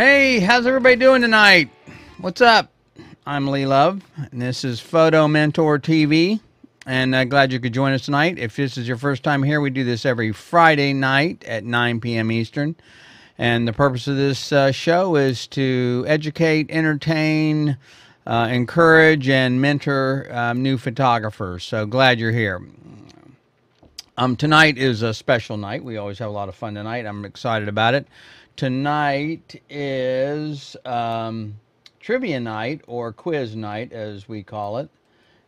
Hey, how's everybody doing tonight? What's up? I'm Lee Love, and this is Photo Mentor TV. And uh, glad you could join us tonight. If this is your first time here, we do this every Friday night at 9 p.m. Eastern. And the purpose of this uh, show is to educate, entertain, uh, encourage, and mentor um, new photographers. So glad you're here. Um, tonight is a special night. We always have a lot of fun tonight. I'm excited about it. Tonight is um, trivia night or quiz night, as we call it.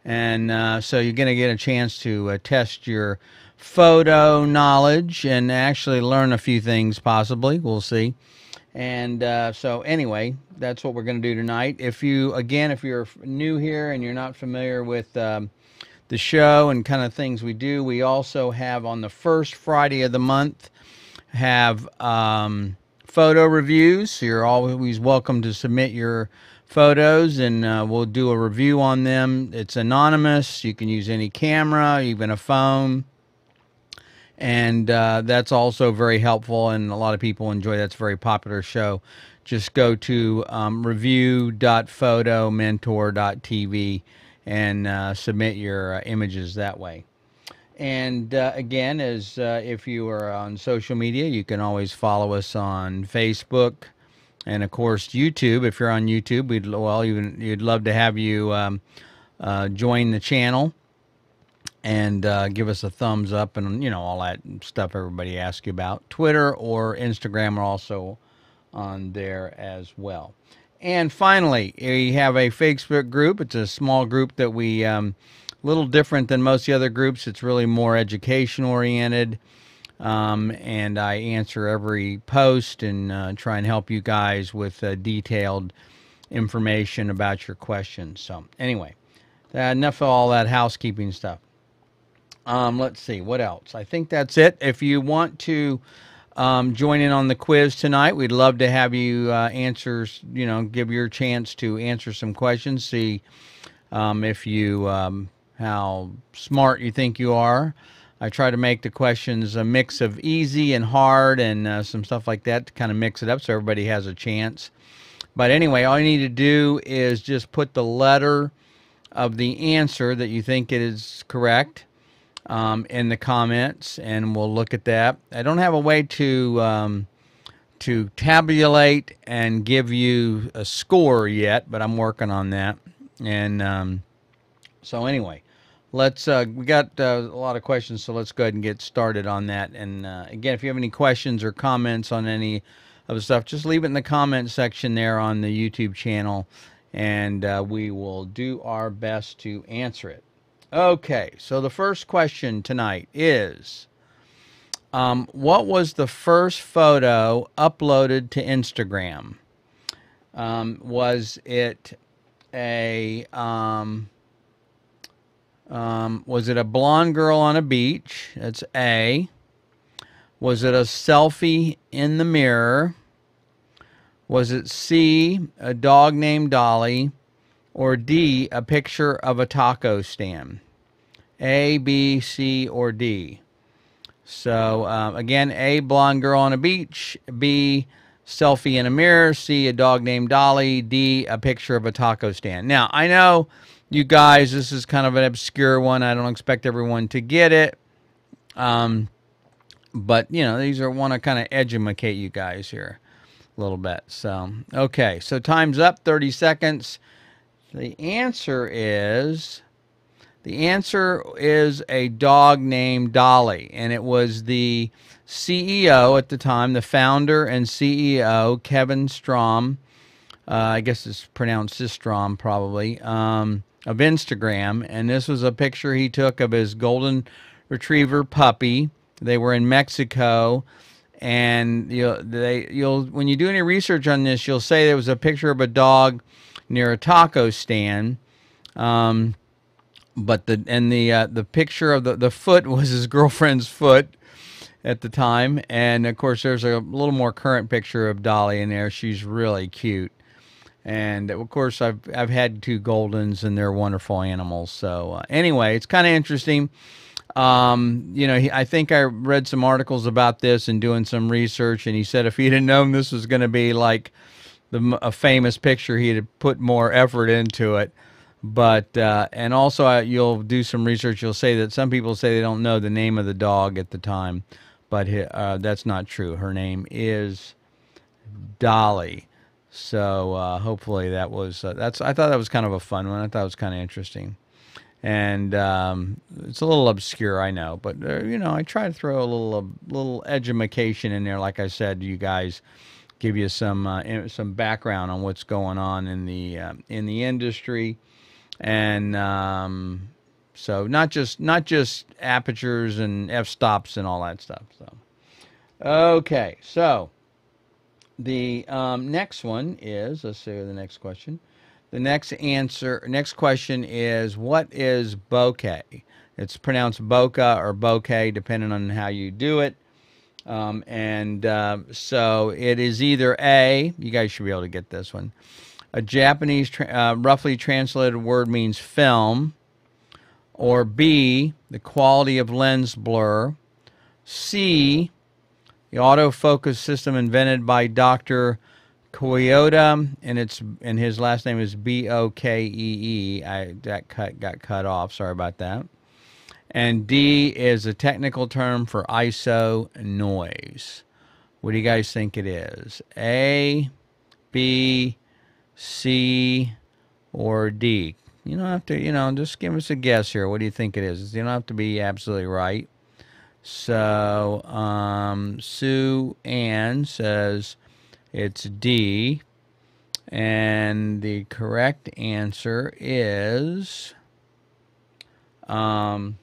And uh, so you're going to get a chance to uh, test your photo knowledge and actually learn a few things, possibly. We'll see. And uh, so, anyway, that's what we're going to do tonight. If you, again, if you're new here and you're not familiar with um, the show and kind of things we do, we also have on the first Friday of the month have um, photo reviews. You're always welcome to submit your photos and uh, we'll do a review on them. It's anonymous. You can use any camera, even a phone. And uh, that's also very helpful, and a lot of people enjoy. That's a very popular show. Just go to um, review.photomentor.tv and uh, submit your uh, images that way. And uh, again, as uh, if you are on social media, you can always follow us on Facebook, and of course YouTube. If you're on YouTube, we'd well, even you'd love to have you um, uh, join the channel and uh, give us a thumbs up, and you know all that stuff everybody asks you about. Twitter or Instagram are also on there as well. And finally, we have a Facebook group. It's a small group that we. Um, little different than most of the other groups. It's really more education oriented. Um, and I answer every post and uh, try and help you guys with uh, detailed information about your questions. So, anyway, enough of all that housekeeping stuff. Um, let's see, what else? I think that's it. If you want to um, join in on the quiz tonight, we'd love to have you uh, answer, you know, give your chance to answer some questions, see um, if you um, how smart you think you are. I try to make the questions a mix of easy and hard and uh, some stuff like that to kind of mix it up so everybody has a chance. But anyway, all you need to do is just put the letter of the answer that you think is correct um, in the comments, and we'll look at that. I don't have a way to um, to tabulate and give you a score yet, but I'm working on that. And um, so anyway, let's uh, we got uh, a lot of questions, so let's go ahead and get started on that. And uh, again, if you have any questions or comments on any of the stuff, just leave it in the comment section there on the YouTube channel, and uh, we will do our best to answer it. Okay, so the first question tonight is. Um, what was the first photo uploaded to Instagram? Um, was it a um, um, was it a blonde girl on a beach? That's A. Was it a selfie in the mirror? Was it C, a dog named Dolly? Or D, a picture of a taco stand? A, B, C, or D? So um, again, A, blonde girl on a beach. B, selfie in a mirror. C, a dog named Dolly. D, a picture of a taco stand. Now, I know you guys, this is kind of an obscure one. I don't expect everyone to get it. Um, but, you know, these are want to kind of educate you guys here a little bit. So, okay. So time's up, 30 seconds. The answer is the answer is a dog named Dolly, and it was the CEO at the time, the founder and CEO, Kevin Strom. Uh, I guess it's pronounced Systrom, probably. Um, of Instagram, and this was a picture he took of his golden retriever puppy. They were in Mexico, and you they you'll when you do any research on this, you'll say there was a picture of a dog near a taco stand. Um, but the and the uh, the picture of the the foot was his girlfriend's foot at the time, and of course there's a little more current picture of Dolly in there. She's really cute. And of course, I've I've had two Goldens, and they're wonderful animals. So uh, anyway, it's kind of interesting. Um, you know, he, I think I read some articles about this and doing some research, and he said if he'd have known this was going to be like the a famous picture, he'd have put more effort into it. But uh, and also uh, you'll do some research. You'll say that some people say they don't know the name of the dog at the time, but uh, that's not true. Her name is Dolly. So uh, hopefully that was uh, that's. I thought that was kind of a fun one. I thought it was kind of interesting and um, it's a little obscure, I know, but uh, you know, I try to throw a little a little education in there. Like I said, you guys give you some uh, some background on what's going on in the uh, in the industry, and um, so not just not just apertures and f stops and all that stuff. So, okay, so the um, next one is let's see the next question. The next answer, next question is what is bokeh? It's pronounced bokeh or bokeh, depending on how you do it. Um, and uh, so it is either A, you guys should be able to get this one. A Japanese tra uh, roughly translated word means film. Or B, the quality of lens blur. C, the autofocus system invented by Dr. Koyota, and it's and his last name is B O K E E. I that cut got cut off. Sorry about that. And D is a technical term for ISO noise. What do you guys think it is? A, B, C, or D? You don't have to, you know, just give us a guess here. What do you think it is? You don't have to be absolutely right. So, um, Sue Ann says it's D. And the correct answer is um,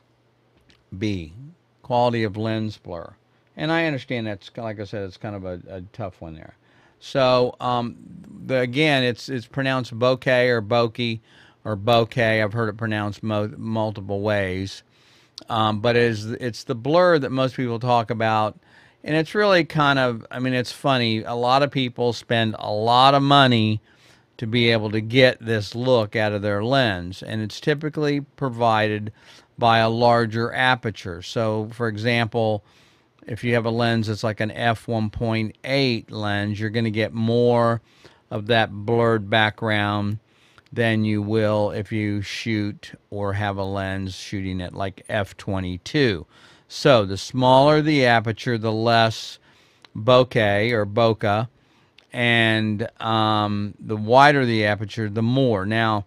B, quality of lens blur. And I understand that's, like I said, it's kind of a, a tough one there. So um, the, again, it's it's pronounced bokeh or bokeh or bokeh. I've heard it pronounced mo multiple ways, um, but it is it's the blur that most people talk about and it's really kind of, I mean, it's funny. A lot of people spend a lot of money to be able to get this look out of their lens, and it's typically provided by a larger aperture. So, for example, if you have a lens that's like an f1.8 lens, you're going to get more of that blurred background than you will if you shoot or have a lens shooting at like f22. So the smaller the aperture, the less bokeh or bokeh, and um, the wider the aperture, the more. Now,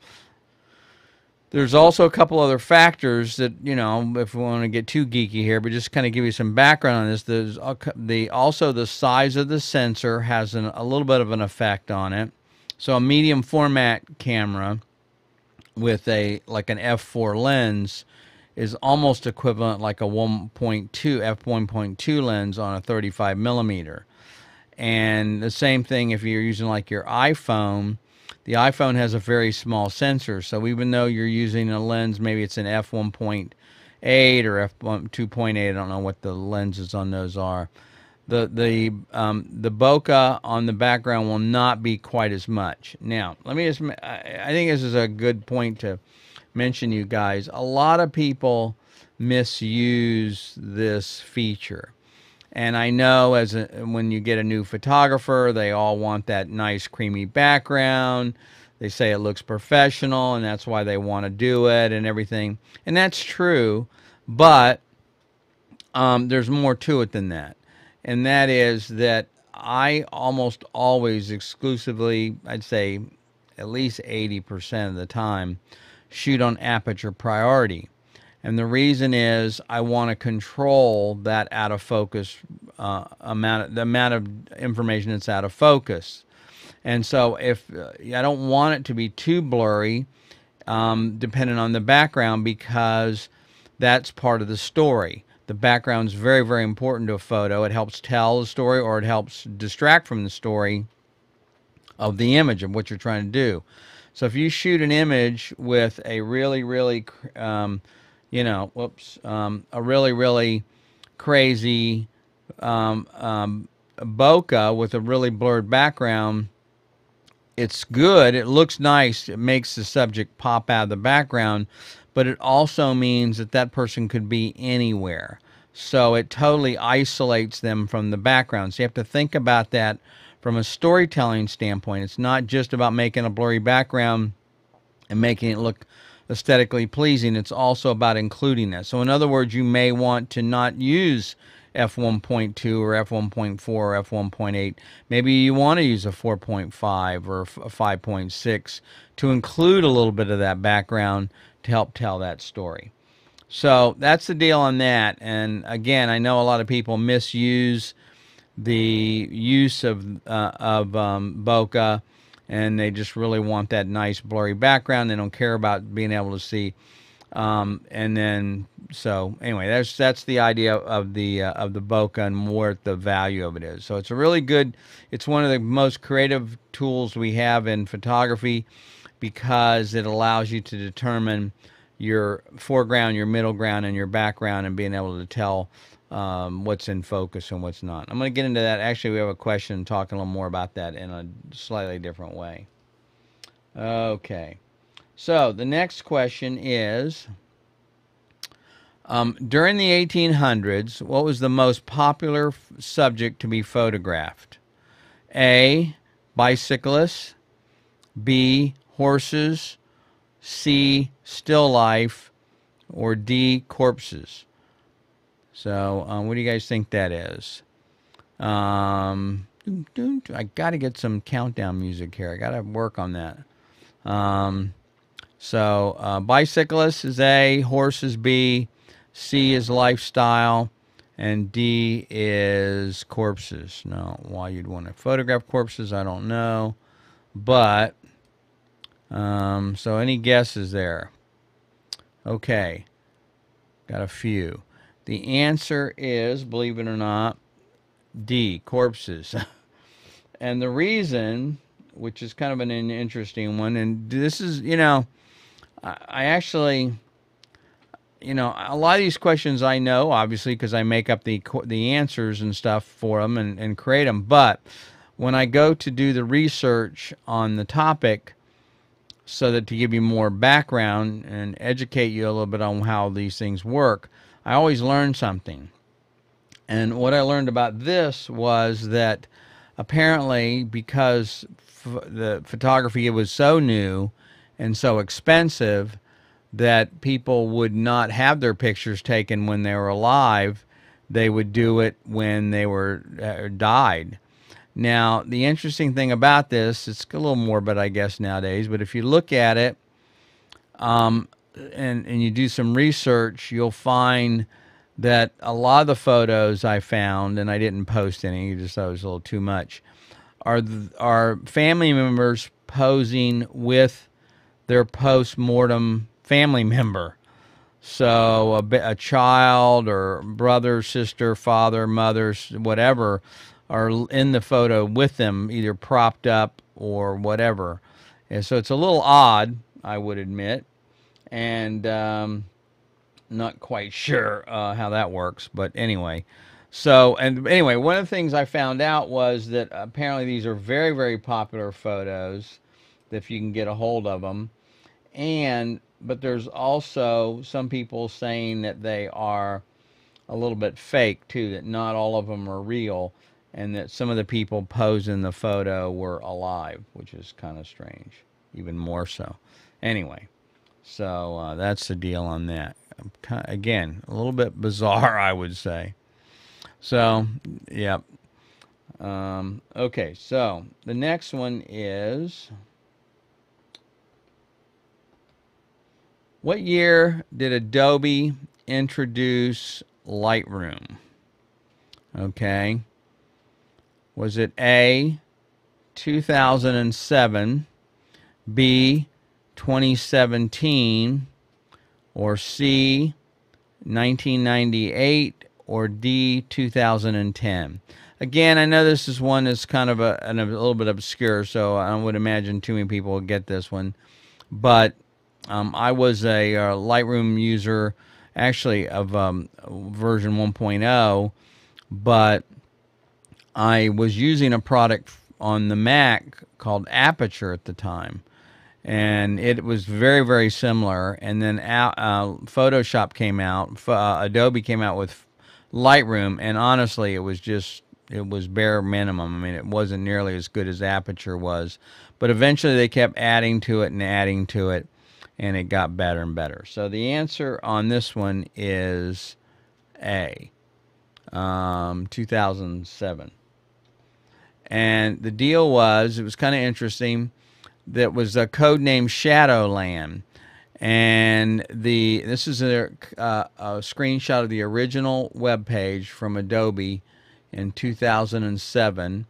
there's also a couple other factors that you know, if we want to get too geeky here, but just kind of give you some background on this. There's the also the size of the sensor has an, a little bit of an effect on it. So a medium format camera with a like an f4 lens is almost equivalent like a 1.2 f1.2 lens on a 35 millimeter. And the same thing if you're using like your iphone. The iphone has a very small sensor so even though you're using a lens maybe it's an f1.8 or f2.8 i don't know what the lenses on those are the the um, the bokeh on the background will not be quite as much now let me just i think this is a good point to mention you guys, a lot of people misuse this feature. And I know as a, when you get a new photographer, they all want that nice creamy background. They say it looks professional and that's why they want to do it and everything. And that's true, but um, there's more to it than that. And that is that I almost always exclusively, I'd say at least 80% of the time, shoot on aperture priority. And the reason is I want to control that out of focus uh, amount, of, the amount of information that's out of focus. And so if uh, I don't want it to be too blurry, um, depending on the background, because that's part of the story. The background is very, very important to a photo. It helps tell the story or it helps distract from the story of the image of what you're trying to do. So if you shoot an image with a really, really, um, you know, whoops, um, a really, really crazy um, um, bokeh with a really blurred background, it's good. It looks nice. It makes the subject pop out of the background, but it also means that that person could be anywhere. So it totally isolates them from the background. So you have to think about that from a storytelling standpoint. It's not just about making a blurry background and making it look aesthetically pleasing. It's also about including that. So in other words, you may want to not use f1.2 or f1.4 or f1.8. Maybe you want to use a 4.5 or a 5.6 to include a little bit of that background to help tell that story. So that's the deal on that. And again, I know a lot of people misuse the use of uh, of um, bokeh, and they just really want that nice blurry background. They don't care about being able to see. Um, and then so anyway, that's that's the idea of the uh, of the bokeh and what the value of it is. So it's a really good. It's one of the most creative tools we have in photography because it allows you to determine your foreground, your middle ground, and your background, and being able to tell um, what's in focus and what's not. I'm going to get into that. Actually, we have a question talking a little more about that in a slightly different way. Okay. So the next question is um, During the 1800s, what was the most popular subject to be photographed? A. Bicyclists. B. Horses. C, still life, or D, corpses. So, um, what do you guys think that is? Um, I got to get some countdown music here. I got to work on that. Um, so, uh, bicyclist is A, horse is B, C is lifestyle, and D is corpses. Now, why you'd want to photograph corpses, I don't know. But um, so any guesses there? Okay, got a few. The answer is, believe it or not, D, corpses. and the reason, which is kind of an interesting one, and this is, you know, I actually, you know, a lot of these questions I know, obviously, because I make up the the answers and stuff for them and, and create them. But when I go to do the research on the topic, so that to give you more background and educate you a little bit on how these things work, I always learn something. And what I learned about this was that apparently, because the photography was so new and so expensive, that people would not have their pictures taken when they were alive. They would do it when they were uh, died. Now, the interesting thing about this, it's a little morbid, I guess, nowadays, but if you look at it um, and, and you do some research, you'll find that a lot of the photos I found, and I didn't post any, just thought it was a little too much, are, are family members posing with their post mortem family member. So a, a child or brother, sister, father, mother, whatever are in the photo with them, either propped up or whatever. And so it's a little odd, I would admit, and um, not quite sure uh, how that works. But anyway, so and anyway, one of the things I found out was that apparently these are very, very popular photos if you can get a hold of them, and but there's also some people saying that they are a little bit fake too, that not all of them are real and that some of the people posing the photo were alive, which is kind of strange, even more so. Anyway, so uh, that's the deal on that. Again, a little bit bizarre, I would say. So, yep. Um, okay, so the next one is What year did Adobe introduce Lightroom? Okay. Was it A, 2007, B, 2017, or C, 1998, or D, 2010? Again, I know this is one that's kind of a, a little bit obscure, so I would imagine too many people will get this one. But um, I was a, a, uh, Lightroom user, actually, of um, version 1.0, but I was using a product on the Mac called Aperture at the time, and it was very very similar. And then uh, Photoshop came out, uh, Adobe came out with Lightroom, and honestly, it was just it was bare minimum. I mean, it wasn't nearly as good as Aperture was, but eventually they kept adding to it and adding to it, and it got better and better. So the answer on this one is A, um, 2007. And the deal was, it was kind of interesting. That was a code name Shadowland. And the this is a, uh, a screenshot of the original web page from Adobe in 2007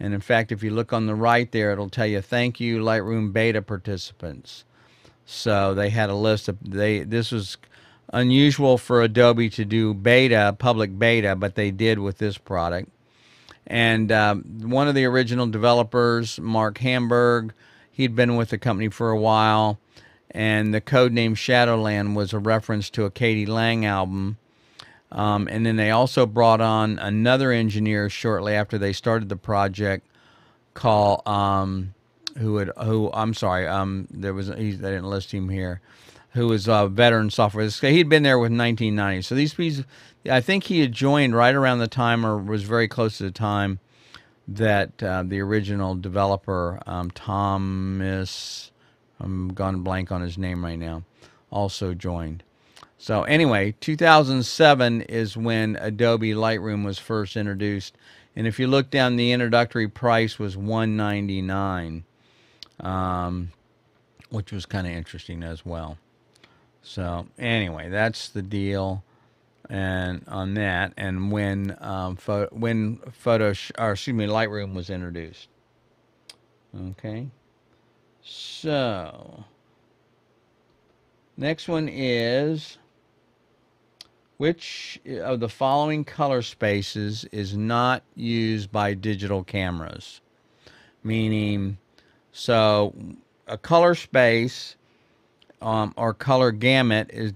and in fact if you look on the right there it'll tell you thank you Lightroom beta participants. So they had a list of they this was unusual for Adobe to do beta public beta but they did with this product and um, one of the original developers Mark Hamburg he'd been with the company for a while and the code name Shadowland was a reference to a k.d. lang album. Um, and then they also brought on another engineer shortly after they started the project, called um, who had who I'm sorry um, there was he, they didn't list him here, who was a veteran software. He'd been there with 1990. So these pieces, I think he had joined right around the time or was very close to the time that uh, the original developer um, Thomas I'm gone blank on his name right now, also joined. So anyway, 2007 is when Adobe Lightroom was first introduced, and if you look down, the introductory price was 199, um, which was kind of interesting as well. So anyway, that's the deal, and on that, and when um, pho- when photo, or excuse me, Lightroom was introduced. Okay. So, next one is which of the following color spaces is not used by digital cameras? Meaning, so a color space um, or color gamut is,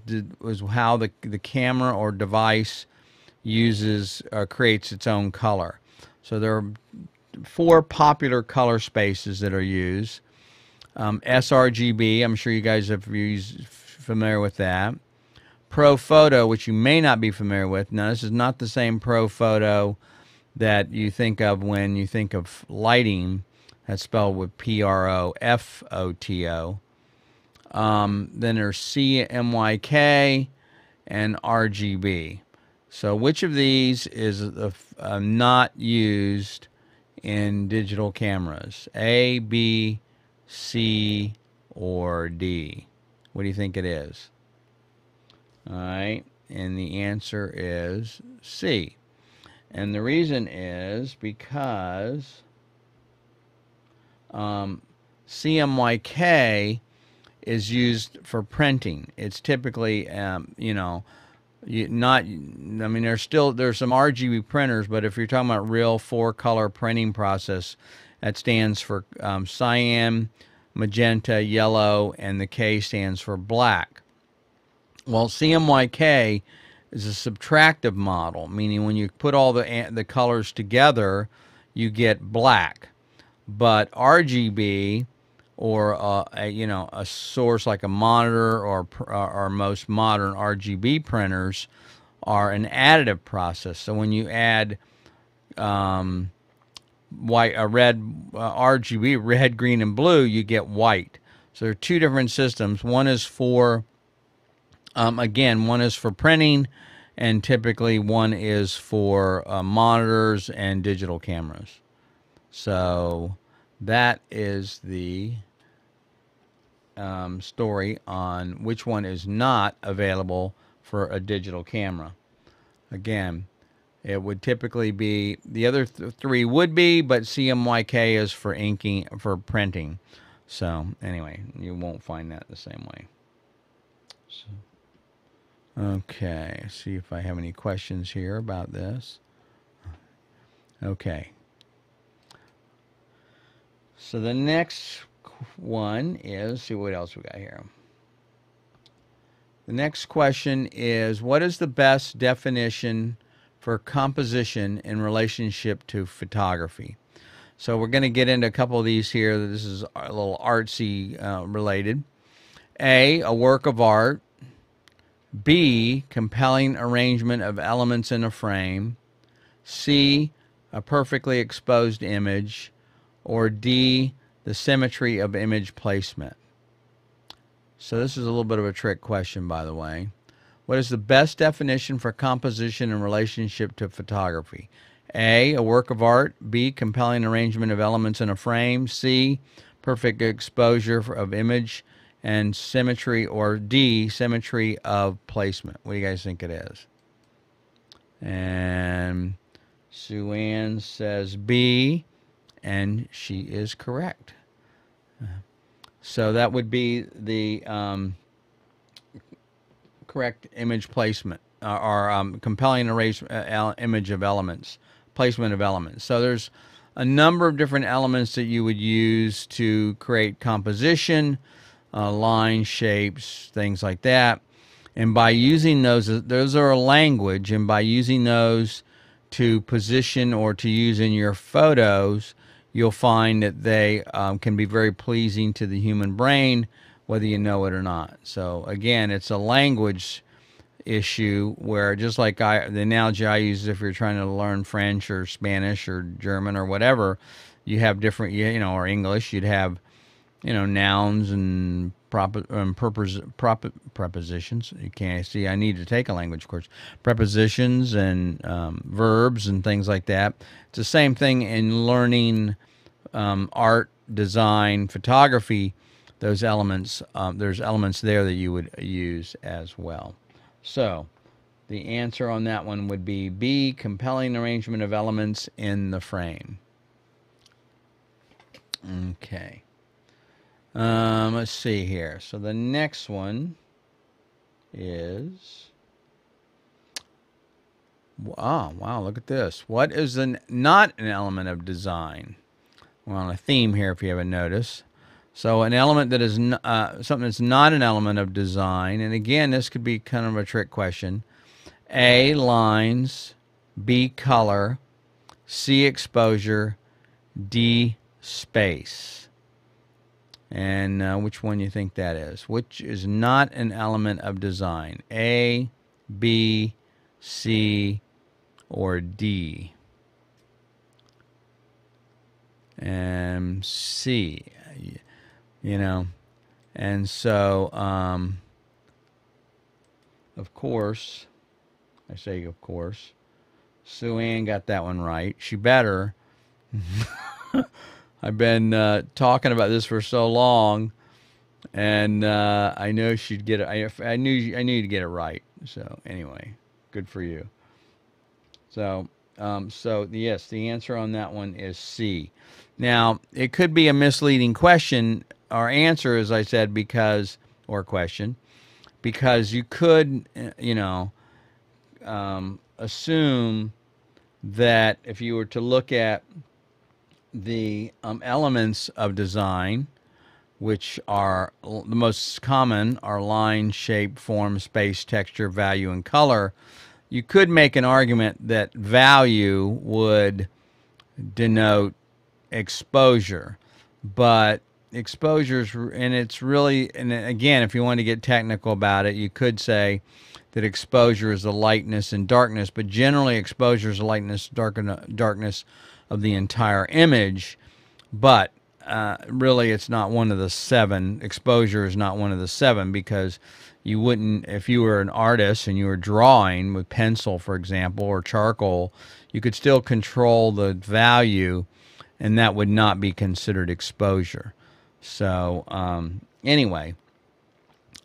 how the, the camera or device uses or creates its own color. So there are four popular color spaces that are used um, sRGB, I'm sure you guys have used familiar with that. ProPhoto, which you may not be familiar with. Now, this is not the same Profoto that you think of when you think of lighting. That's spelled with P R O F O T O. Um, then there's CMYK and RGB. So, which of these is uh, not used in digital cameras? A, B, C, or D? What do you think it is? All right, and the answer is C. And the reason is because um, CMYK is used for printing. It's typically, um, you know, you not. I mean, there's still there's some RGB printers, but if you're talking about real four color printing process, that stands for um, cyan, magenta, yellow, and the K stands for black. Well, CMYK is a subtractive model, meaning when you put all the the colors together, you get black. But RGB, or uh, a, you know a source like a monitor or or most modern RGB printers, are an additive process. So when you add um, white, a red uh, RGB, red, green, and blue, you get white. So there are two different systems. One is for, um, again, one is for printing, and typically one is for uh, monitors and digital cameras. So that is the um, story on which one is not available for a digital camera. Again, it would typically be the other th- three would be, but CMYK is for inking for printing. So anyway, you won't find that the same way. So, okay, see if I have any questions here about this. Okay. So the next one is see what else we got here. The next question is what is the best definition for composition in relationship to photography. So we're going to get into a couple of these here. This is a little artsy uh, related. A, a work of art. B, compelling arrangement of elements in a frame. C, a perfectly exposed image. Or D, the symmetry of image placement. So this is a little bit of a trick question, by the way. What is the best definition for composition in relationship to photography? A, a work of art. B, compelling arrangement of elements in a frame. C, perfect exposure of image and symmetry. Or D, symmetry of placement. What do you guys think it is? And Sue Ann says B, and she is correct. So that would be the um, correct image placement uh, or um, compelling erase, uh, image of elements, placement of elements. So there's a number of different elements that you would use to create composition, uh, line shapes, things like that. And by using those, those are a language, and by using those to position or to use in your photos, you'll find that they um, can be very pleasing to the human brain, whether you know it or not. So again, it's a language issue where just like I, the analogy I use is if you're trying to learn French or Spanish or German or whatever, you have different, you know, or English, you'd have, you know, nouns and prop, um, purpose, prop, prepositions. You can't see. I need to take a language course. Prepositions and um, verbs and things like that. It's the same thing in learning um, art, design, photography. Those elements, um, there's elements there that you would use as well. So, the answer on that one would be B, compelling arrangement of elements in the frame. Okay. Um, let's see here. So the next one is. Oh, wow, look at this. What is an, not an element of design? We're on a theme here, if you haven't noticed. So an element that is uh, something that's not an element of design, and again, this could be kind of a trick question. A, lines. B, color. C, exposure. D, space. And uh, which one you think that is? Which is not an element of design? A, B, C, or D? And C, you know. And so, um, of course, I say of course, Sue Ann got that one right. She better. I've been uh, talking about this for so long, and uh, I know she'd get it. I, I knew I knew to get it right. So anyway, good for you. So um, so yes, the answer on that one is C. Now it could be a misleading question or answer, as I said, because or question, because you could uh, you know um, assume that if you were to look at the um, elements of design, which are the most common, are line, shape, form, space, texture, value, and color. You could make an argument that value would denote exposure, but exposures, and it's really, and again, if you want to get technical about it, you could say that exposure is the lightness and darkness, but generally exposure is lightness, darkness of the entire image, but uh, really it's not one of the seven. Exposure is not one of the seven because you wouldn't, if you were an artist and you were drawing with pencil, for example, or charcoal, you could still control the value and that would not be considered exposure. So, um, anyway,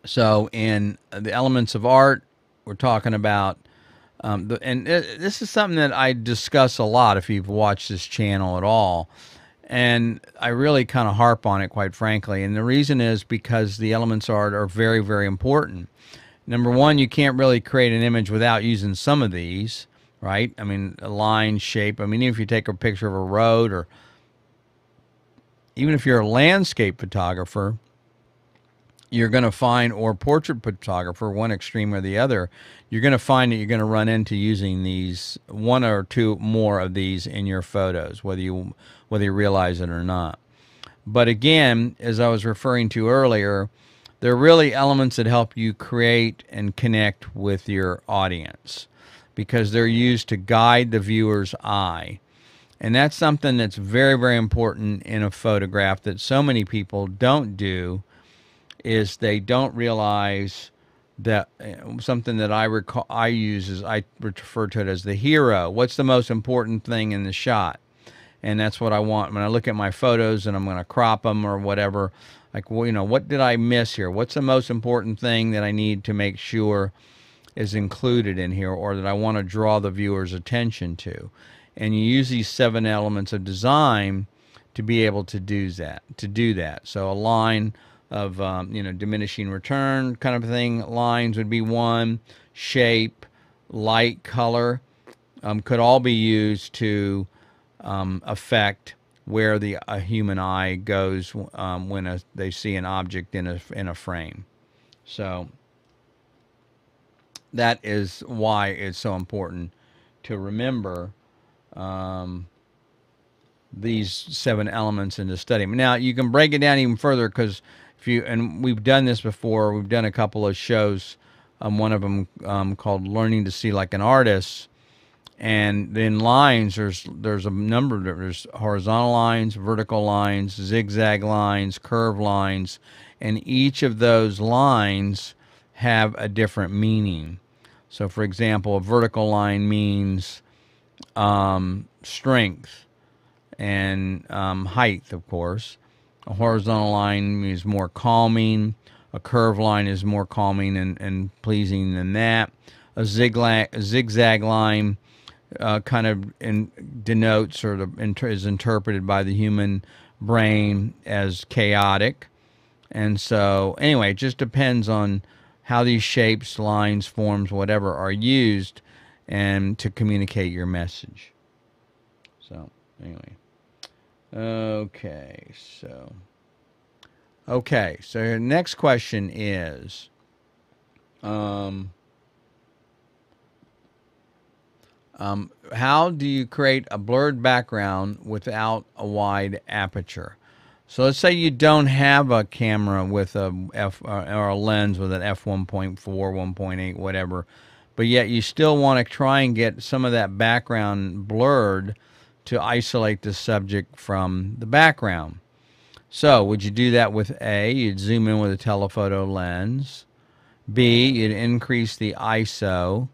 so in the elements of art, we're talking about um, the, and it, this is something that I discuss a lot if you've watched this channel at all. And I really kind of harp on it, quite frankly. And the reason is because the elements art are very, very important. Number one, you can't really create an image without using some of these, right? I mean, a line, shape. I mean, if you take a picture of a road or even if you're a landscape photographer, you're going to find, or portrait photographer, one extreme or the other, you're going to find that you're going to run into using these one or two more of these in your photos, whether you whether you realize it or not. But again, as I was referring to earlier, they're really elements that help you create and connect with your audience because they're used to guide the viewer's eye. And that's something that's very, very important in a photograph that so many people don't do is they don't realize that uh, something that I recall I use is I refer to it as the hero. What's the most important thing in the shot? And that's what I want when I look at my photos and I'm going to crop them or whatever. Like, well, you know, what did I miss here? What's the most important thing that I need to make sure is included in here or that I want to draw the viewer's attention to? And you use these seven elements of design to be able to do that. To do that. So a line of um, you know diminishing return kind of thing. Lines would be one. Shape, light, color um, could all be used to um, affect where the a human eye goes um, when a, they see an object in a in a frame. So that is why it's so important to remember um, these seven elements in the study. Now you can break it down even further because if you and we've done this before, we've done a couple of shows. Um, one of them um, called "Learning to See Like an Artist," and then lines. There's there's a number. There's horizontal lines, vertical lines, zigzag lines, curve lines, and each of those lines have a different meaning. So, for example, a vertical line means um, strength and um, height, of course. A horizontal line is more calming. A curved line is more calming and, and pleasing than that. A zigzag, line uh, kind of in, denotes or the, is interpreted by the human brain as chaotic. And so, anyway, it just depends on how these shapes, lines, forms, whatever are used and to communicate your message. So, anyway. Okay, so. Okay, so your next question is um, um, How do you create a blurred background without a wide aperture? So let's say you don't have a camera with a f uh, or a lens with an f 1.4, 1.8, whatever, but yet you still want to try and get some of that background blurred to isolate the subject from the background. So, would you do that with A? You'd zoom in with a telephoto lens. B, you'd increase the ISO,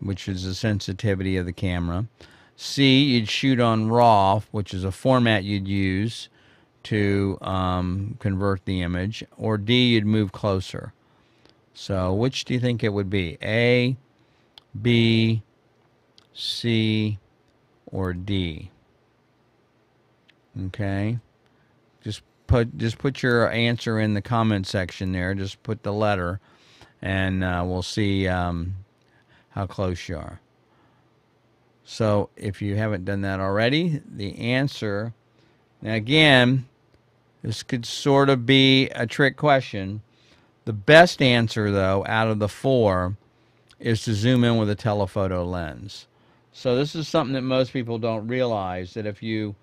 which is the sensitivity of the camera. C, you'd shoot on RAW, which is a format you'd use to um, convert the image. Or D, you'd move closer. So, which do you think it would be? A, B, C, or D. Okay. Just put just put your answer in the comment section there. Just put the letter, and uh, we'll see um, how close you are. So if you haven't done that already, the answer. Now again, this could sort of be a trick question. The best answer, though, out of the four, is to zoom in with a telephoto lens. So this is something that most people don't realize that if you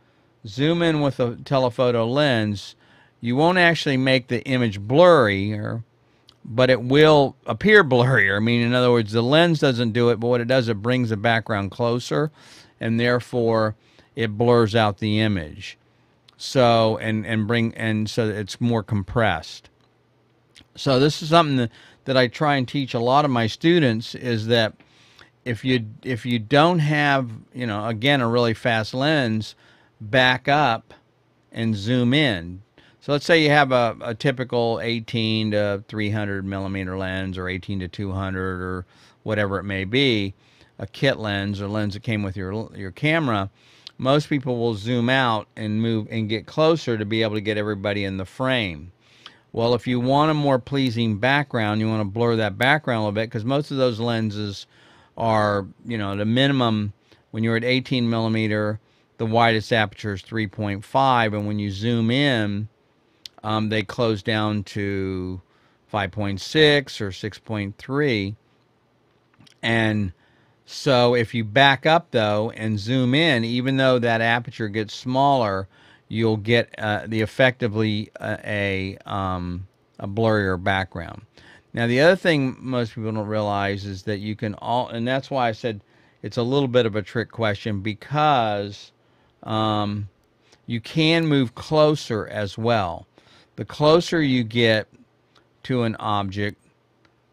zoom in with a telephoto lens, you won't actually make the image blurry, or, but it will appear blurrier. I mean, in other words, the lens doesn't do it, but what it does, it brings the background closer, and therefore it blurs out the image. So and and bring and so it's more compressed. So this is something that, that I try and teach a lot of my students is that if you if you don't have you know again a really fast lens, back up and zoom in. So let's say you have a, a typical 18 to 300 millimeter lens or 18 to 200 or whatever it may be, a kit lens or lens that came with your your camera. Most people will zoom out and move and get closer to be able to get everybody in the frame. Well, if you want a more pleasing background, you want to blur that background a little bit because most of those lenses are, you know, the minimum when you're at 18 millimeter, the widest aperture is 3.5, and when you zoom in, um, they close down to 5.6 or 6.3. And so if you back up though and zoom in, even though that aperture gets smaller, you'll get uh, the effectively uh, a um, a blurrier background. Now the other thing most people don't realize is that you can all, and that's why I said it's a little bit of a trick question because um, you can move closer as well. The closer you get to an object,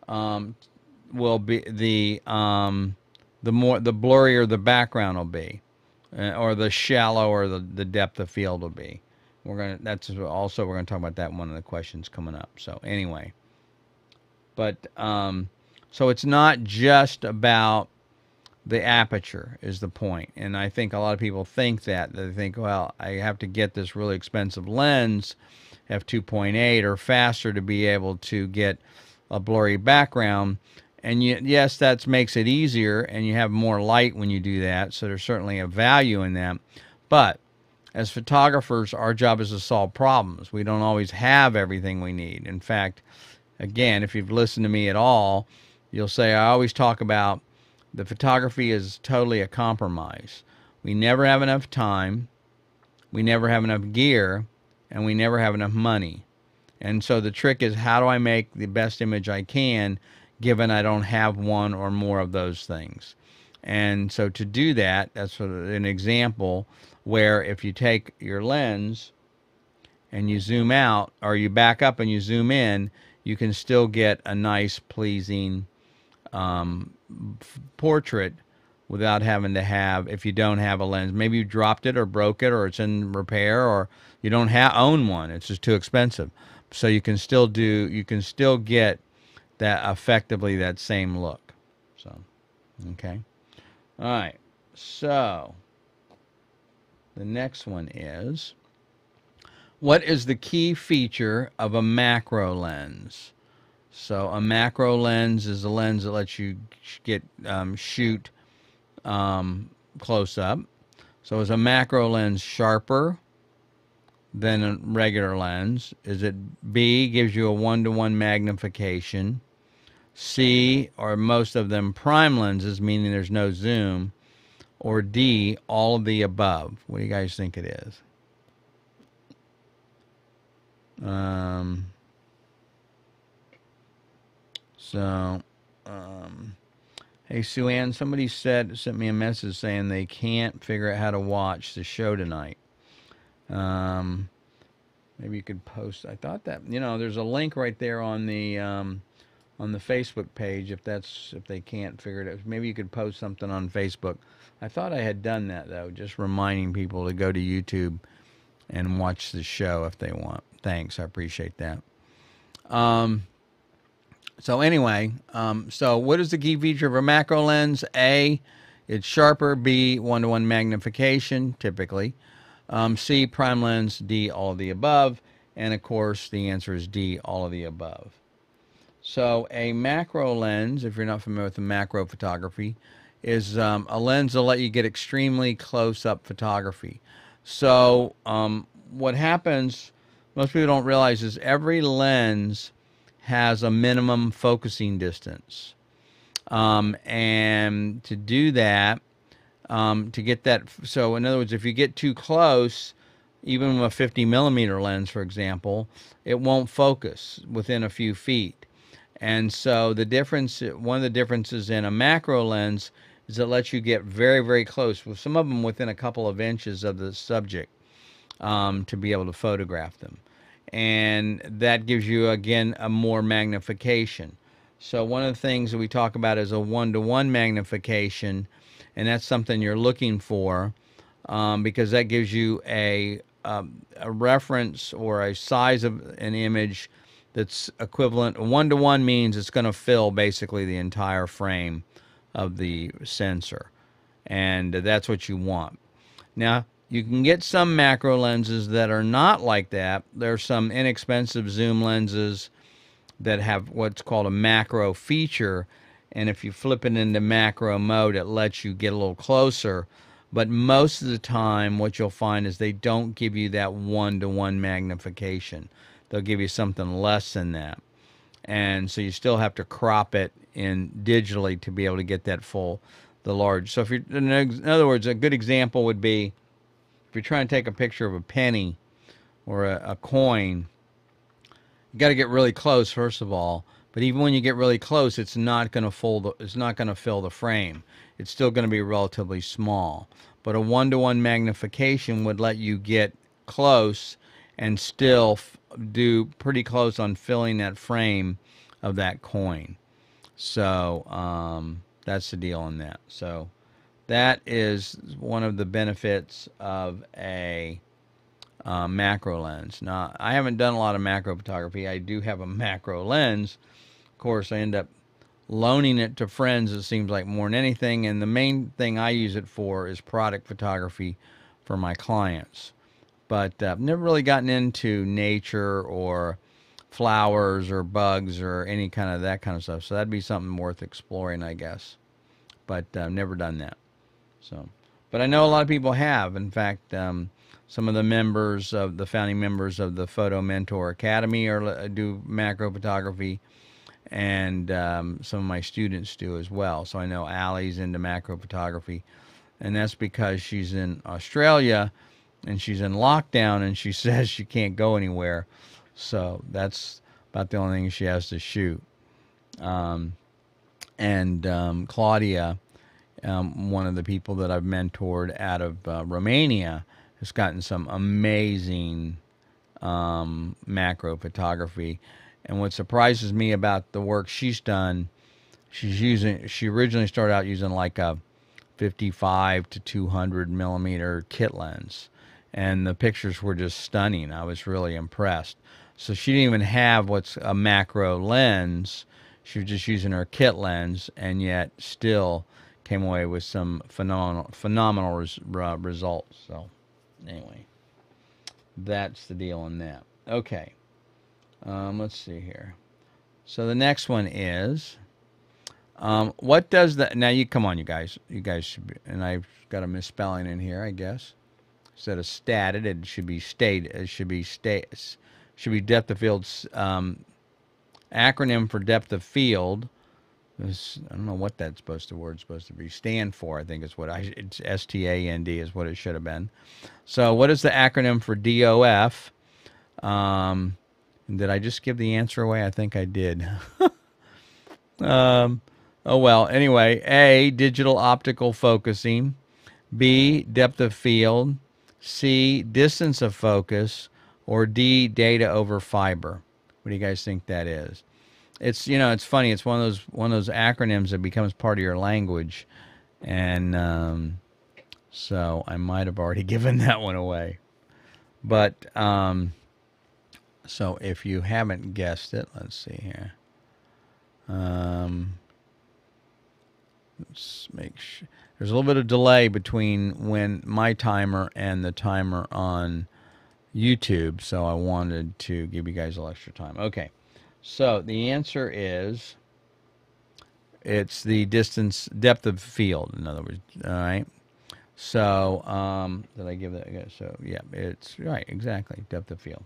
um, will be the um, the more the blurrier the background will be, uh, or the shallower the, the depth of field will be. We're gonna that's also we're gonna talk about that one of the questions coming up. So anyway, but um, so it's not just about the aperture is the point, and I think a lot of people think that they think, well, I have to get this really expensive lens, f2.8 or faster to be able to get a blurry background and you, yes, that makes it easier, and you have more light when you do that. So there's certainly a value in that. But as photographers, our job is to solve problems. We don't always have everything we need. In fact, again, if you've listened to me at all, you'll say I always talk about the photography is totally a compromise. We never have enough time, we never have enough gear, and we never have enough money. And so the trick is how do I make the best image I can given I don't have one or more of those things. And so to do that, that's sort of an example where if you take your lens and you zoom out or you back up and you zoom in, you can still get a nice, pleasing um, portrait without having to have, if you don't have a lens, maybe you dropped it or broke it or it's in repair or you don't have, own one. It's just too expensive. So you can still do, you can still get that effectively that same look. So, okay. All right. So, the next one is what is the key feature of a macro lens? So, a macro lens is a lens that lets you get um, shoot um, close up. So, is a macro lens sharper than a regular lens? Is it B gives you a one to one magnification? C, or most of them prime lenses, meaning there's no zoom, or D, all of the above. What do you guys think it is? Um, so, um, hey, Sue Ann, somebody said, sent me a message saying they can't figure out how to watch the show tonight. Um, maybe you could post. I thought that, you know, there's a link right there on the, um, on the Facebook page if that's if they can't figure it out. Maybe you could post something on Facebook. I thought I had done that though, just reminding people to go to YouTube and watch the show if they want. Thanks, I appreciate that. Um, so anyway, um, so what is the key feature of a macro lens? A, it's sharper. B, one-to-one magnification, typically. Um, C, prime lens. D, all of the above. And of course, the answer is D, all of the above. So a macro lens, if you're not familiar with the macro photography, is um, a lens that'll let you get extremely close-up photography. So um, what happens, most people don't realize, is every lens has a minimum focusing distance. Um, and to do that, um, to get that, so in other words, if you get too close, even with a 50 millimeter lens, for example, it won't focus within a few feet. And so the difference, one of the differences in a macro lens is it lets you get very, very close, with some of them within a couple of inches of the subject um, to be able to photograph them. And that gives you, again, a more magnification. So one of the things that we talk about is a one-to-one magnification, and that's something you're looking for um, because that gives you a, um, a reference or a size of an image that's equivalent. One to one means it's going to fill basically the entire frame of the sensor, and that's what you want. Now, you can get some macro lenses that are not like that. There's some inexpensive zoom lenses that have what's called a macro feature, and if you flip it into macro mode, it lets you get a little closer. But most of the time, what you'll find is they don't give you that one to one magnification. they'll give you something less than that. And so you still have to crop it in digitally to be able to get that full, the large. So if you're, in other words, a good example would be if you're trying to take a picture of a penny or a, a coin, you got to get really close first of all. But even when you get really close, it's not going to fold. It's not going to fill the frame. It's still going to be relatively small. But a one-to-one magnification would let you get close and still do pretty close on filling that frame of that coin. So um, that's the deal on that. So that is one of the benefits of a uh, macro lens. Now, I haven't done a lot of macro photography. I do have a macro lens. Of course, I end up loaning it to friends, it seems like more than anything. And the main thing I use it for is product photography for my clients. But uh, I've never really gotten into nature or flowers or bugs or any kind of that kind of stuff. So that'd be something worth exploring, I guess. But I've uh, never done that. So, but I know a lot of people have. In fact, um, some of the members of the founding members of the Photo Mentor Academy are uh, do macro photography, and um, some of my students do as well. So I know Allie's into macro photography, and that's because she's in Australia and she's in lockdown and she says she can't go anywhere. So that's about the only thing she has to shoot. Um, and um, Claudia, um, one of the people that I've mentored out of uh, Romania, has gotten some amazing um, macro photography. And what surprises me about the work she's done, she's using. She originally started out using like a 55 to 200 millimeter kit lens and the pictures were just stunning. I was really impressed. So she didn't even have what's a macro lens. She was just using her kit lens, and yet still came away with some phenomenal phenomenal res, uh, results. So anyway, that's the deal on that. Okay, um, let's see here. So the next one is. Um, what does that now? You come on, you guys. You guys should be, and I've got a misspelling in here, I guess instead of stated, it should be state. It should be state. Should be depth of field. Um, acronym for depth of field. This, I don't know what that's supposed to word supposed to be. Stand for, I think is what I. It's S T A N D is what it should have been. So what is the acronym for DOF? Um, did I just give the answer away? I think I did. um, oh well. Anyway, A digital optical focusing. B depth of field. C, distance of focus, or D, data over fiber. What do you guys think that is? It's you know it's funny. It's one of those one of those acronyms that becomes part of your language, and um, so I might have already given that one away. But um, so if you haven't guessed it, let's see here. Um, let's make sure. There's a little bit of delay between when my timer and the timer on YouTube, so I wanted to give you guys a little extra time. Okay, so the answer is it's the distance depth of field. In other words, all right. So um, did I give that? So yeah, it's right exactly depth of field.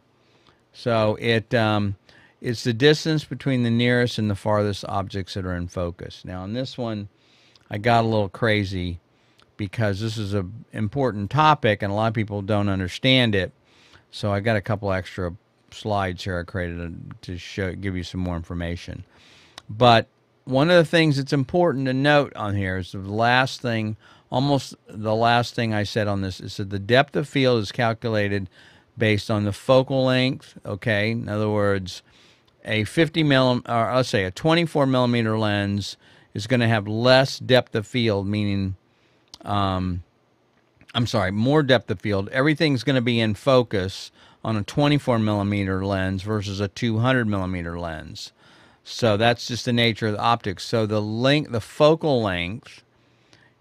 So it um, it's the distance between the nearest and the farthest objects that are in focus. Now in this one I got a little crazy because this is an important topic and a lot of people don't understand it. So I got a couple extra slides here I created to show give you some more information. But one of the things that's important to note on here is the last thing, almost the last thing I said on this is that the depth of field is calculated based on the focal length. Okay, in other words, a 50 millim, or let's say a 24 millimeter lens is going to have less depth of field, meaning, um, I'm sorry, more depth of field. Everything's going to be in focus on a 24 millimeter lens versus a 200 millimeter lens. So that's just the nature of the optics. So the length, the focal length,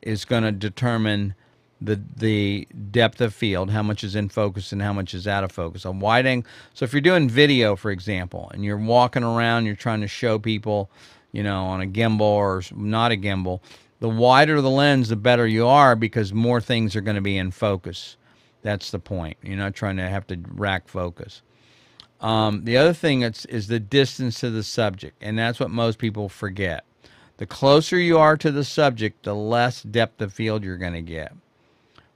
is going to determine the the depth of field, how much is in focus and how much is out of focus. A wide angle. So if you're doing video, for example, and you're walking around, you're trying to show people you know, on a gimbal or not a gimbal, the wider the lens, the better you are because more things are going to be in focus. That's the point. You're not trying to have to rack focus. Um, the other thing is, is the distance to the subject, and that's what most people forget. The closer you are to the subject, the less depth of field you're going to get.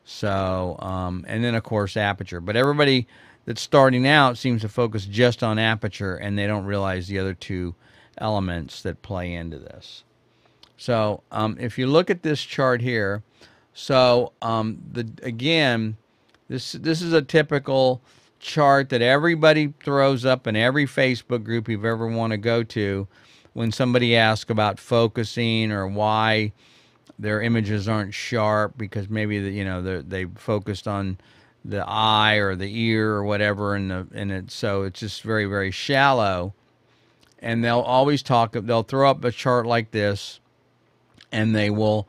So, um, and then of course aperture. But everybody that's starting out seems to focus just on aperture, and they don't realize the other two elements that play into this. So, um, if you look at this chart here, so um, the again, this this is a typical chart that everybody throws up in every Facebook group you've ever want to go to when somebody asks about focusing or why their images aren't sharp because maybe the, you know they focused on the eye or the ear or whatever and the and it so it's just very very shallow. And they'll always talk they'll throw up a chart like this and they will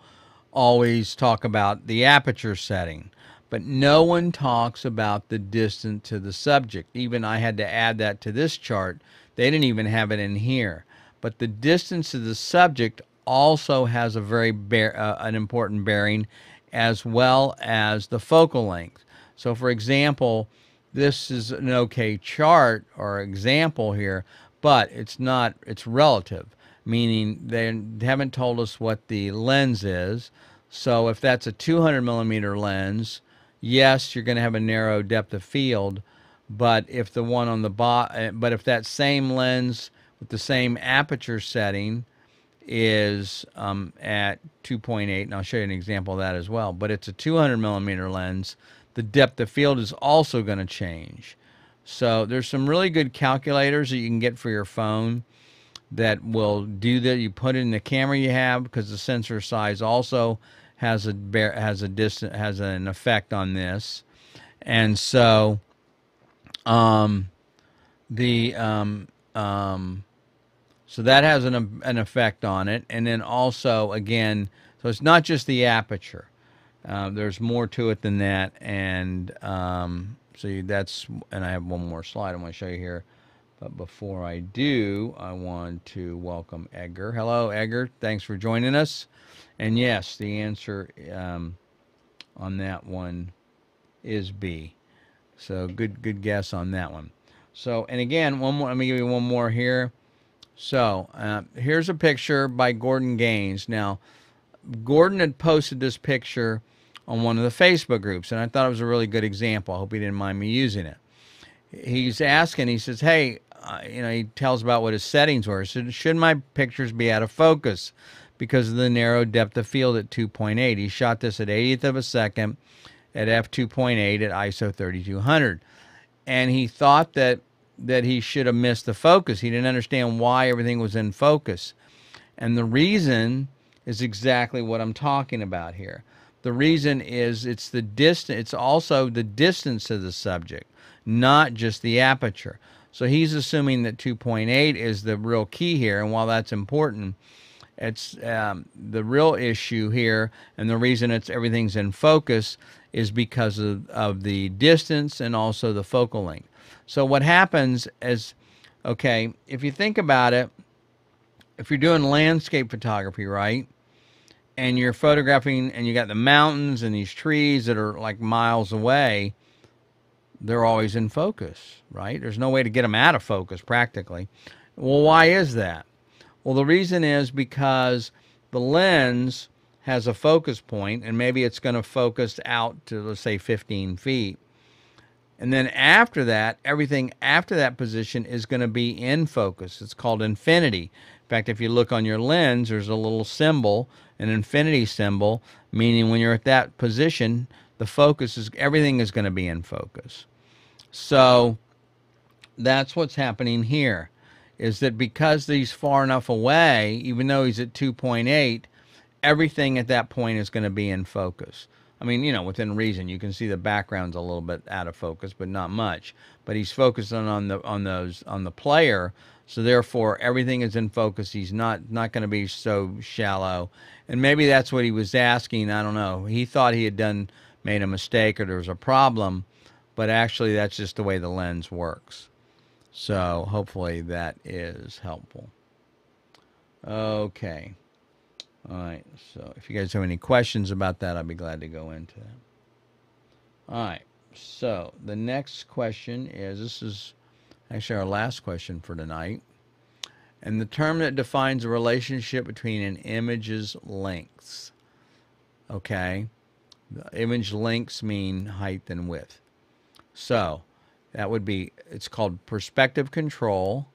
always talk about the aperture setting but no one talks about the distance to the subject. Even I had to add that to this chart. They didn't even have it in here. But the distance to the subject also has a very bear, uh, an important bearing as well as the focal length. So for example, this is an okay chart or example here, but it's not, it's relative, meaning they haven't told us what the lens is. So if that's a 200 millimeter lens, yes, you're going to have a narrow depth of field, but if the one on the bot, eh, but if that same lens with the same aperture setting is um, at 2.8, and I'll show you an example of that as well, but it's a 200 millimeter lens, the depth of field is also going to change. So there's some really good calculators that you can get for your phone that will do that. You put it in the camera you have because the sensor size also has a has a distant has an effect on this, and so um, the um, um, so that has an an effect on it, and then also again, so it's not just the aperture. Uh, there's more to it than that, and um, so that's and I have one more slide I want to show you here. But before I do, I want to welcome Edgar. Hello, Edgar. Thanks for joining us. And yes, the answer um, on that one is B. So good, good guess on that one. So, and again, one more. Let me give you one more here. So uh, here's a picture by Gordon Gaines. Now, Gordon had posted this picture on one of the Facebook groups, and I thought it was a really good example. I hope he didn't mind me using it. He's asking, he says, "Hey, uh, you know," he tells about what his settings were. So, should my pictures be out of focus? because of the narrow depth of field at 2.8. He shot this at 80th of a second at f2.8 at ISO 3200. And he thought that that he should have missed the focus. He didn't understand why everything was in focus. And the reason is exactly what I'm talking about here. The reason is it's the distance it's also the distance of the subject, not just the aperture. So he's assuming that 2.8 is the real key here and while that's important, it's um, the real issue here, and the reason it's everything's in focus is because of, of the distance and also the focal length. So what happens is, okay, if you think about it, if you're doing landscape photography, right, and you're photographing and you got the mountains and these trees that are like miles away, they're always in focus, right? There's no way to get them out of focus practically. Well, why is that? Well, the reason is because the lens has a focus point, and maybe it's going to focus out to, let's say, 15 feet. And then after that, everything after that position is going to be in focus. It's called infinity. In fact, if you look on your lens, there's a little symbol, an infinity symbol, meaning when you're at that position, the focus is everything is going to be in focus. So that's what's happening here is that because he's far enough away, even though he's at 2.8, everything at that point is going to be in focus. I mean, you know, within reason, you can see the background's a little bit out of focus, but not much. But he's focusing on the on those on the player, so therefore everything is in focus. He's not not going to be so shallow, and maybe that's what he was asking. I don't know. He thought he had done made a mistake or there was a problem, but actually that's just the way the lens works. So hopefully that is helpful. Okay. All right. So if you guys have any questions about that, I'd be glad to go into that. All right. So the next question is this is actually our last question for tonight. And the term that defines a relationship between an image's lengths. Okay? The image lengths mean height and width. So, that would be, it's called perspective control.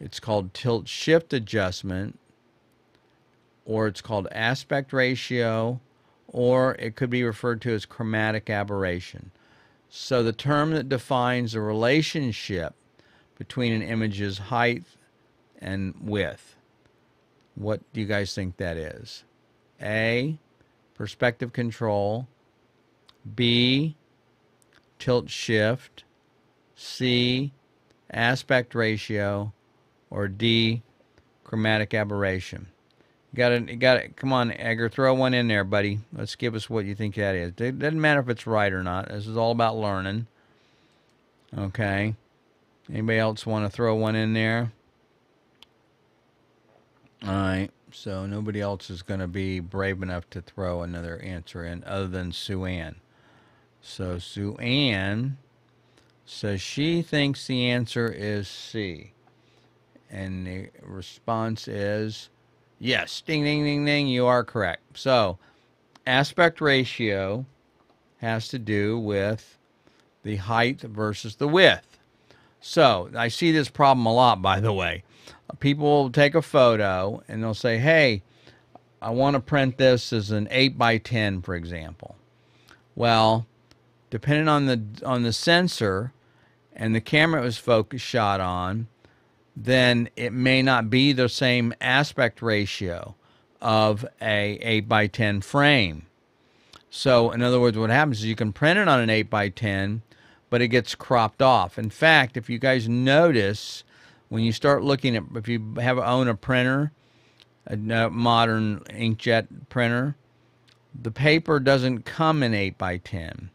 It's called tilt shift adjustment, or it's called aspect ratio, or it could be referred to as chromatic aberration. So the term that defines the relationship between an image's height and width, what do you guys think that is? A, perspective control, B, tilt shift, C, aspect ratio, or D, chromatic aberration. Got it. Got it. Come on, Edgar, throw one in there, buddy. Let's give us what you think that is. It doesn't matter if it's right or not. This is all about learning. Okay. Anybody else want to throw one in there? All right. So nobody else is going to be brave enough to throw another answer in other than Sue Ann. So Sue Ann says she thinks the answer is C. And the response is yes. Ding, ding, ding, ding. You are correct. So, aspect ratio has to do with the height versus the width. So, I see this problem a lot, by the way. People will take a photo and they'll say, hey, I want to print this as an 8 by 10, for example. Well, depending on the on the sensor and the camera it was focused shot on, then it may not be the same aspect ratio of a 8 by 10 frame. So, in other words, what happens is you can print it on an 8 by 10, but it gets cropped off. In fact, if you guys notice, when you start looking at, if you have own a printer, a modern inkjet printer, the paper doesn't come in 8 by 10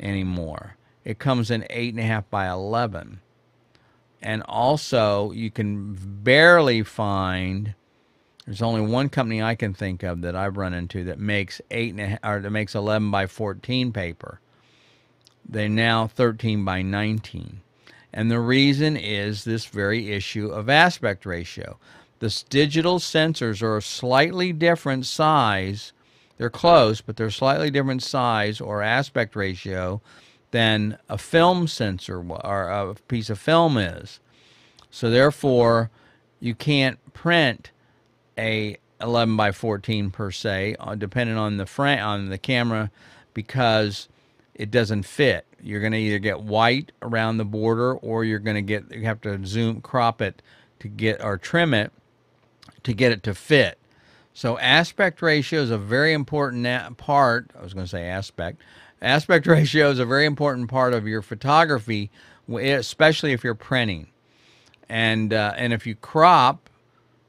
anymore. It comes in 8.5 by 11 and also you can barely find there's only one company I can think of that I've run into that makes eight and or that makes 11 by 14 paper. They're now 13 by 19. And the reason is this very issue of aspect ratio. The digital sensors are a slightly different size. They're close, but they're slightly different size or aspect ratio than a film sensor or a piece of film is. So therefore, you can't print a 11 by 14 per se, uh, depending on the frame on the camera, because it doesn't fit. You're going to either get white around the border, or you're going to get you have to zoom crop it to get or trim it to get it to fit. So aspect ratio is a very important part. I was going to say aspect Aspect ratio is a very important part of your photography, especially if you're printing. And uh, and if you crop,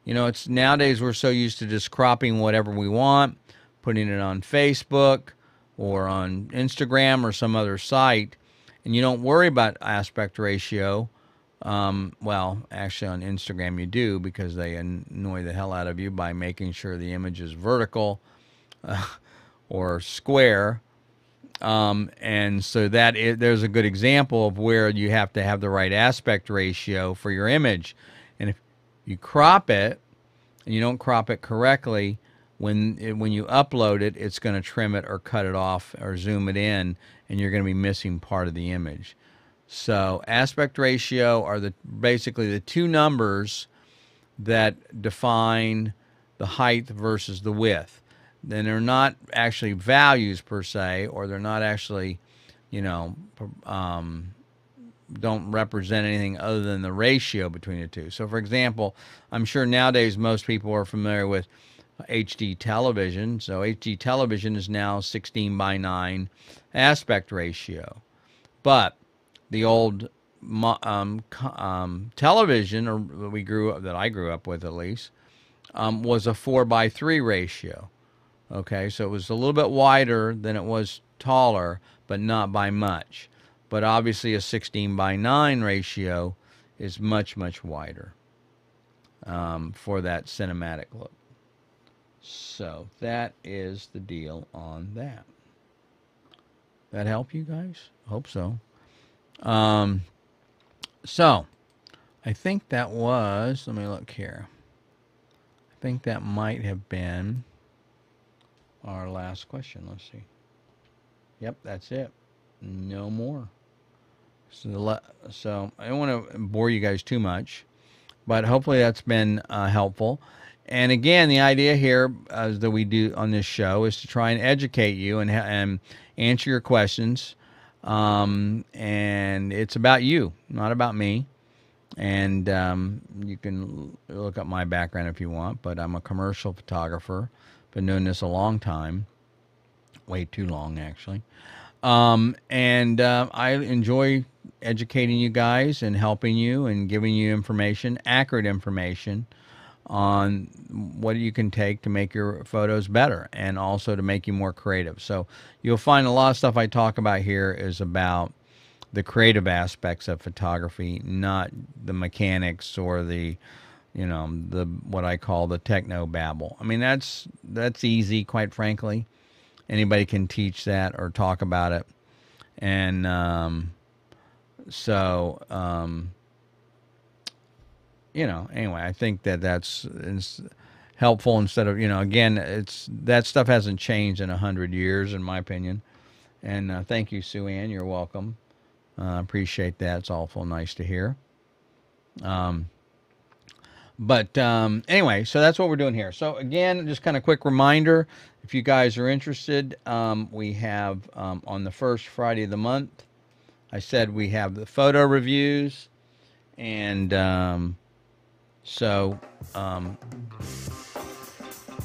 you know, it's nowadays we're so used to just cropping whatever we want, putting it on Facebook or on Instagram or some other site, and you don't worry about aspect ratio. Um, well, actually, on Instagram you do because they annoy the hell out of you by making sure the image is vertical uh, or square um, and so that is, there's a good example of where you have to have the right aspect ratio for your image. And if you crop it and you don't crop it correctly, when it, when you upload it, it's going to trim it or cut it off or zoom it in, and you're going to be missing part of the image. So aspect ratio are the basically the two numbers that define the height versus the width then they're not actually values per se, or they're not actually, you know, um, don't represent anything other than the ratio between the two. So, for example, I'm sure nowadays most people are familiar with HD television. So, HD television is now 16 by 9 aspect ratio. But the old um, um, television, or we grew up, that I grew up with at least, um, was a 4 by 3 ratio. Okay, so it was a little bit wider than it was taller, but not by much. But obviously, a 16 by 9 ratio is much, much wider um, for that cinematic look. So that is the deal on that. That help you guys? Hope so. Um, So, I think that was, let me look here. I think that might have been our last question. Let's see. Yep, that's it. No more. So, so I don't want to bore you guys too much, but hopefully that's been uh, helpful. And again, the idea here uh, that we do on this show is to try and educate you and, and answer your questions. Um, and it's about you, not about me. And um, you can look up my background if you want, but I'm a commercial photographer. Been doing this a long time, way too long actually. Um, and uh, I enjoy educating you guys and helping you and giving you information, accurate information on what you can take to make your photos better and also to make you more creative. So you'll find a lot of stuff I talk about here is about the creative aspects of photography, not the mechanics or the you know the what I call the techno babble. I mean that's that's easy, quite frankly. Anybody can teach that or talk about it, and um, so um, you know. Anyway, I think that that's helpful instead of you know again it's that stuff hasn't changed in a hundred years in my opinion. And uh, thank you, Sue Ann. You're welcome. Uh, appreciate that. It's awful nice to hear. Um, but um, anyway, so that's what we're doing here. So again, just kind of quick reminder, if you guys are interested, um, we have um, on the first Friday of the month, I said we have the photo reviews, and um, so um,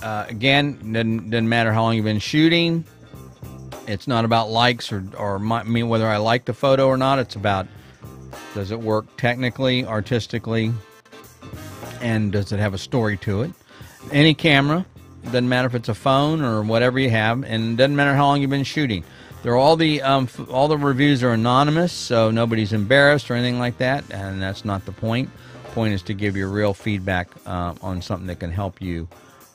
uh, again, doesn't doesn't matter how long you've been shooting. It's not about likes or or my, I mean whether I like the photo or not. It's about does it work technically, artistically, and does it have a story to it? Any camera, doesn't matter if it's a phone or whatever you have, and doesn't matter how long you've been shooting. They're all the um, all the reviews are anonymous, so nobody's embarrassed or anything like that, and that's not the point. Point is to give you real feedback uh, on something that can help you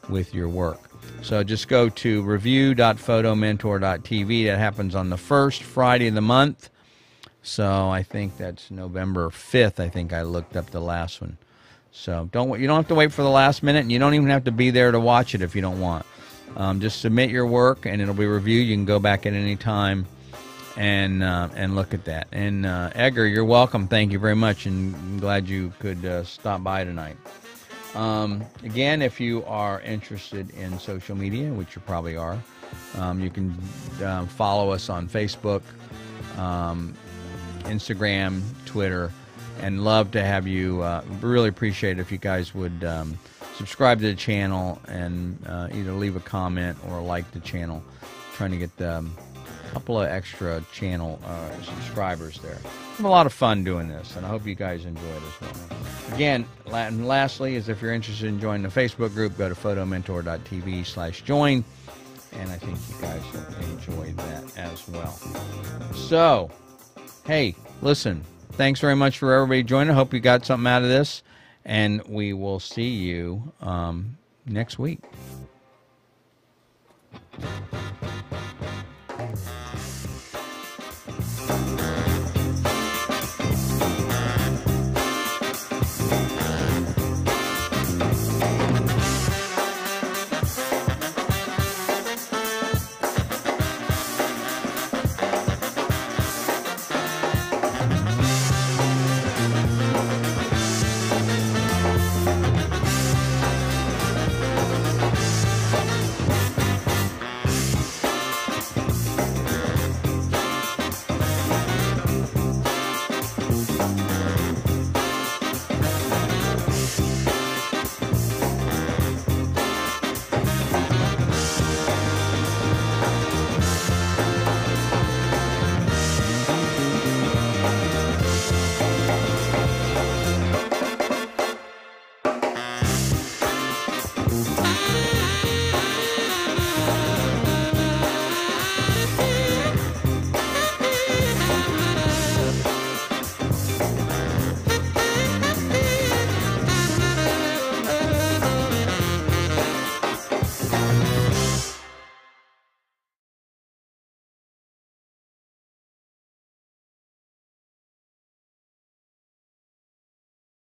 with your work. So just go to review.photomentor.tv. That happens on the first Friday of the month. So I think that's November 5th. I think I looked up the last one. So don't you don't have to wait for the last minute, and you don't even have to be there to watch it if you don't want. Um, just submit your work, and it'll be reviewed. You can go back at any time and uh, and look at that. And uh, Edgar, you're welcome. Thank you very much, and I'm glad you could uh, stop by tonight. Um, again, if you are interested in social media, which you probably are, um, you can uh, follow us on Facebook, um, Instagram, Twitter and love to have you. Uh, really appreciate if you guys would um, subscribe to the channel and uh, either leave a comment or like the channel. trying to get a um, couple of extra channel uh, subscribers there. have a lot of fun doing this, and I hope you guys enjoy as well. Again, and lastly, is if you're interested in joining the Facebook group, go to photomentor.tv slash join, and I think you guys will enjoy that as well. So, hey, listen, thanks very much for everybody joining. I hope you got something out of this, and we will see you um, next week.